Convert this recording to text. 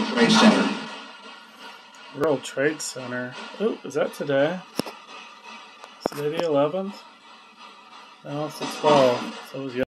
World Trade Center. World Trade Center. Oh, is that today? Is today the 11th? No, it's the 12th. So it was